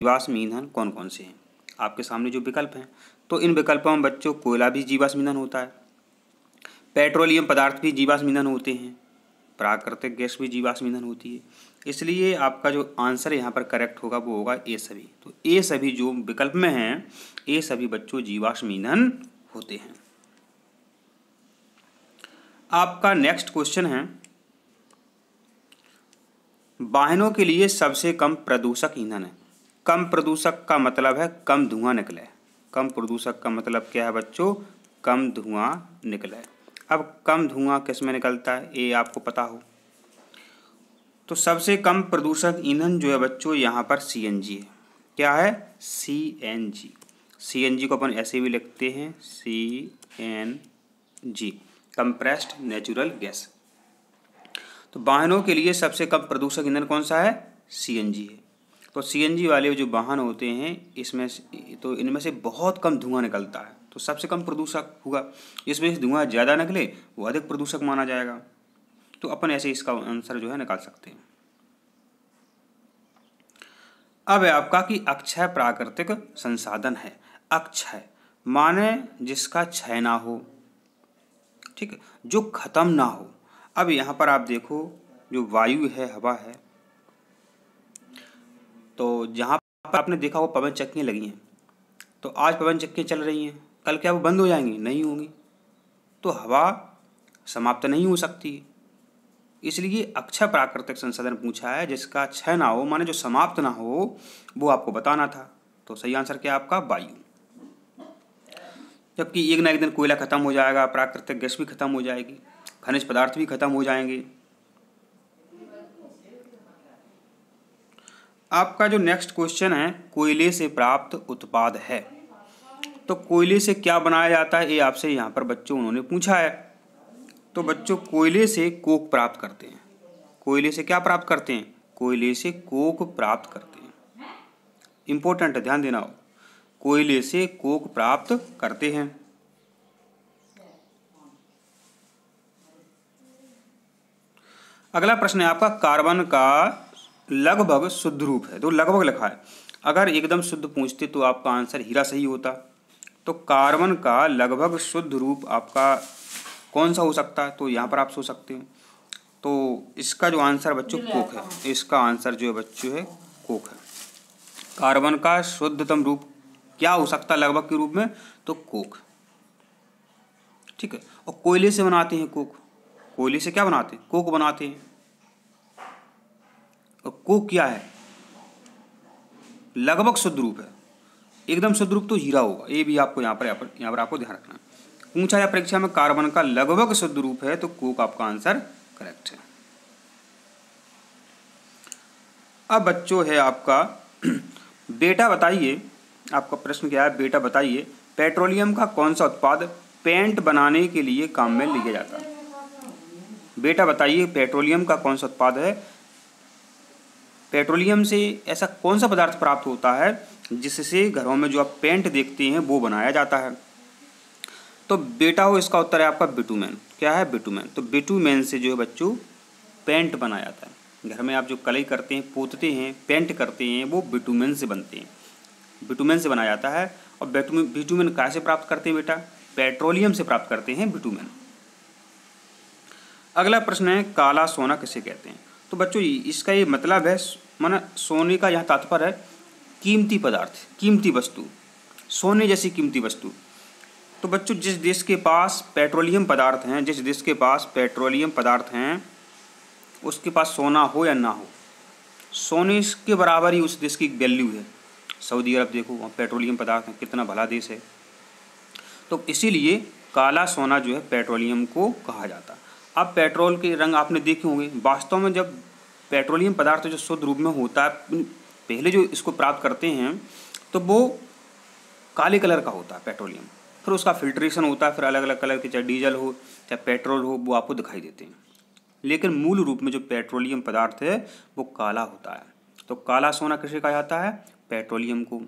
जीवाश्म ईंधन कौन कौन से हैं? आपके सामने जो विकल्प हैं तो इन विकल्पों में बच्चों कोयला भी जीवाश्म ईंधन होता है। पेट्रोलियम पदार्थ भी जीवाश्म ईंधन होते हैं। प्राकृतिक गैस भी जीवाश्म ईंधन होती है। इसलिए आपका जो आंसर यहाँ पर करेक्ट होगा, वो होगा ए सभी। तो ए सभी जो विकल्प में हैं, ए सभी बच्चों जीवाश्म ईंधन होते हैं। आपका नेक्स्ट क्वेश्चन है, वाहनों के लिए सबसे कम प्रदूषक ईंधन है। कम प्रदूषक का मतलब है कम धुआँ निकले। कम प्रदूषक का मतलब क्या है बच्चों? कम धुआँ निकले। अब कम धुआँ किसमें निकलता है, ये आपको पता हो। तो सबसे कम प्रदूषक ईंधन जो है बच्चों, यहाँ पर सीएनजी है। क्या है? सीएनजी सीएनजी को अपन ऐसे भी लिखते हैं C N G compressed natural gas तो वाहनों के लिए सबसे कम प्रदूषक ईंधन कौन सा है? सीएनजी है। तो सीएनजी वाले जो वाहन होते हैं, इसमें तो इनमें से बहुत कम धुआँ निकलता है। तो सबसे कम प्रदूषक होगा। इसमें से धुआँ ज़्यादा निकले, वो अधिक प्रदूषक माना जाएगा। तो अपन ऐसे इसका आंसर जो है निकाल सकते हैं। अब है आपका कि अक्षय प्राकृतिक संसाधन है। अक्षय माने जिसका क्षय ना हो। ठीक है? जो खत्म ना हो। अब यहाँ पर आप देखो, जो वायु है, हवा है तो जहाँ पर आपने देखा वो पवन चक्कियाँ लगी हैं। तो आज पवन चक्कियाँ चल रही हैं। कल क्या वो बंद हो जाएँगी? नहीं होंगी। तो हवा समाप्त नहीं हो सकती। इसलिए अक्षय प्राकृतिक संसाधन पूछा है, जिसका क्षय ना हो, माने जो समाप्त ना हो, वो आपको बताना था। तो सही आंसर क्या आपका? वायु। जबकि एक ना एक दिन कोयला खत्म हो जाएगा, प्राकृतिक गैस भी खत्म हो जाएगी, खनिज पदार्थ भी खत्म हो जाएँगे। आपका जो नेक्स्ट क्वेश्चन है, कोयले से प्राप्त उत्पाद है। तो कोयले से क्या बनाया जाता है, ये आपसे यहाँ पर बच्चों, उन्होंने पूछा है। तो बच्चों, कोयले से कोक प्राप्त करते हैं। कोयले से क्या प्राप्त करते हैं? कोयले से कोक प्राप्त करते हैं। इंपॉर्टेंट है, ध्यान देना। हो कोयले से कोक प्राप्त करते हैं। अगला प्रश्न है आपका, कार्बन का लगभग शुद्ध रूप है तो लगभग लिखा है। अगर एकदम शुद्ध पूछते तो आपका आंसर हीरा सही होता। तो कार्बन का लगभग शुद्ध रूप आपका कौन सा हो सकता है? तो यहाँ पर आप सोच सकते हैं। तो इसका जो आंसर बच्चों कोक है। इसका आंसर जो है बच्चों है कोक है। कार्बन का शुद्धतम रूप क्या हो सकता है लगभग के रूप में? तो कोक। ठीक है? और कोयले से बनाते हैं कोक। कोयले से क्या बनाते हैं? कोक बनाते हैं। कोक क्या है? लगभग शुद्ध रूप है। एकदम शुद्ध रूप तो हीरा होगा। ये भी आपको यहाँ पर यहाँ पर यहाँ पर आपको ध्यान रखना पूछा या परीक्षा में कार्बन का लगभग शुद्ध रूप है तो कोक आपका आंसर करेक्ट है। अब बच्चों है आपका, बेटा बताइए, आपका प्रश्न क्या है? बेटा बताइए, पेट्रोलियम का कौन सा उत्पाद पेंट बनाने के लिए काम में लिया जाता है? बेटा बताइए, पेट्रोलियम का कौन सा उत्पाद है? पेट्रोलियम से ऐसा कौन सा पदार्थ प्राप्त होता है जिससे घरों में जो आप पेंट देखते हैं वो बनाया जाता है? तो बेटा हो, इसका उत्तर है आपका बिटूमैन। क्या है बिटूमैन? तो बिटूमैन से जो है बच्चों, पेंट बनाया जाता है। घर में आप जो कलई करते हैं, पोतते हैं, पेंट करते हैं, वो बिटूमैन से बनते हैं। बिटूमैन से बनाया जाता है और बिटूमैन बिटूमैन कैसे प्राप्त करते हैं बेटा? पेट्रोलियम से प्राप्त करते हैं बिटूमैन। अगला प्रश्न है, काला सोना किसे कहते हैं? तो बच्चों इसका ये मतलब है, माना सोने का यहाँ तात्पर्य है, कीमती पदार्थ, कीमती वस्तु। सोने जैसी कीमती वस्तु। तो बच्चों, जिस देश के पास पेट्रोलियम पदार्थ हैं, जिस देश के पास पेट्रोलियम पदार्थ हैं, उसके पास सोना हो या ना हो, सोने के बराबर ही उस देश की वैल्यू है। सऊदी अरब देखो, वहाँ पेट्रोलियम पदार्थ हैं, कितना भला देश है। तो इसीलिए काला सोना जो है, पेट्रोलियम को कहा जाता। अब पेट्रोल के रंग आपने देखे होंगे। वास्तव में जब पेट्रोलियम पदार्थ जो शुद्ध रूप में होता है पहले जो इसको प्राप्त करते हैं तो वो काले कलर का होता है पेट्रोलियम। फिर उसका फिल्ट्रेशन होता है, फिर अलग अलग कलर के, चाहे डीजल हो, चाहे पेट्रोल हो, वो आपको दिखाई देते हैं। लेकिन मूल रूप में जो पेट्रोलियम पदार्थ है, वो काला होता है। तो काला सोना किसे कहा जाता है? पेट्रोलियम को।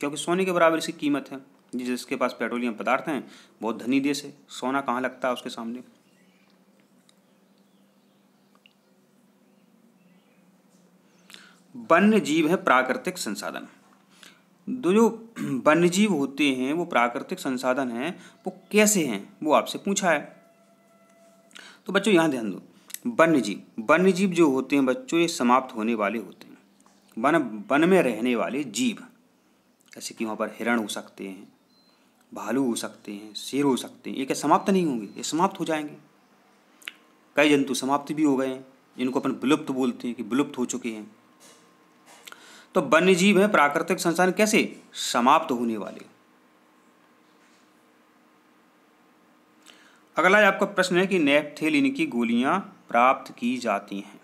क्योंकि सोने के बराबर इसकी कीमत है। जिसके पास पेट्रोलियम पदार्थ हैं बहुत धनी देश है। सोना कहाँ लगता है उसके सामने? वन्य जीव है प्राकृतिक संसाधन। दो जो वन्य जीव होते हैं, वो प्राकृतिक संसाधन हैं, वो कैसे हैं, वो आपसे पूछा है। तो बच्चों, यहाँ ध्यान दो। वन्य जीव वन्य जीव जो होते हैं बच्चों, ये समाप्त होने वाले होते हैं। वन वन में रहने वाले जीव, जैसे कि वहाँ पर हिरण हो सकते हैं, भालू हो सकते हैं, शेर हो सकते हैं, ये क्या समाप्त नहीं होंगे? ये समाप्त हो जाएँगे। कई जंतु समाप्त भी हो गए हैं। इनको अपन विलुप्त बोलते हैं कि विलुप्त हो चुके हैं। तो वन्य जीव है, प्राकृतिक संसाधन कैसे समाप्त होने वाले? अगला आपका प्रश्न है कि नेपथेलिन की गोलियाँ प्राप्त की जाती हैं।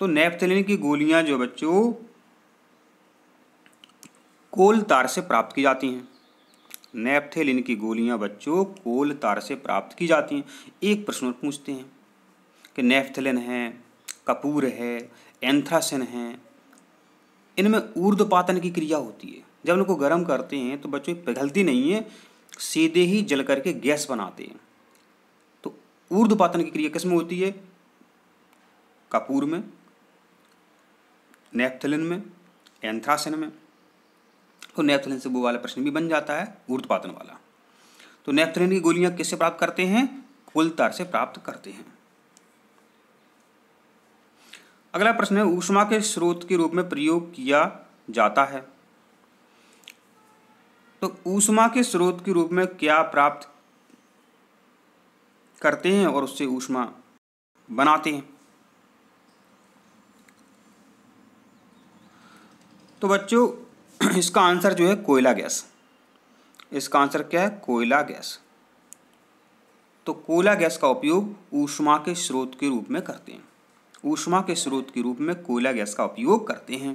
तो नेपथेलिन की गोलियाँ जो बच्चों, कोल तार से प्राप्त की जाती हैं। नेपथेलिन की गोलियाँ बच्चों, कोल तार से प्राप्त की जाती हैं। एक प्रश्न पूछते हैं कि नेपथेलिन है, कपूर है एंथ्रासिन है। इनमें ऊर्ध्वपातन की क्रिया होती है। जब उनको गर्म करते हैं तो बच्चों, पिघलती नहीं है, सीधे ही जल करके गैस बनाते हैं। तो ऊर्ध्वपातन की क्रिया किसमें होती है? कपूर में, नेपथलिन में, एंथ्रासिन में। तो नेपथलिन से वो वाला प्रश्न भी बन जाता है, ऊर्ध्वपातन वाला। तो नेपथलिन की गोलियाँ किससे प्राप्त करते हैं? कुल कुलतार से प्राप्त करते हैं। अगला प्रश्न है ऊष्मा के स्रोत के रूप में प्रयोग किया जाता है। तो ऊष्मा के स्रोत के रूप में क्या प्राप्त करते हैं और उससे ऊष्मा बनाते हैं? तो बच्चों, इसका आंसर जो है कोयला गैस। इसका आंसर क्या है? कोयला गैस। तो कोयला गैस का उपयोग ऊष्मा के स्रोत के रूप में करते हैं। ऊष्मा के स्रोत के रूप में कोयला गैस का उपयोग करते हैं।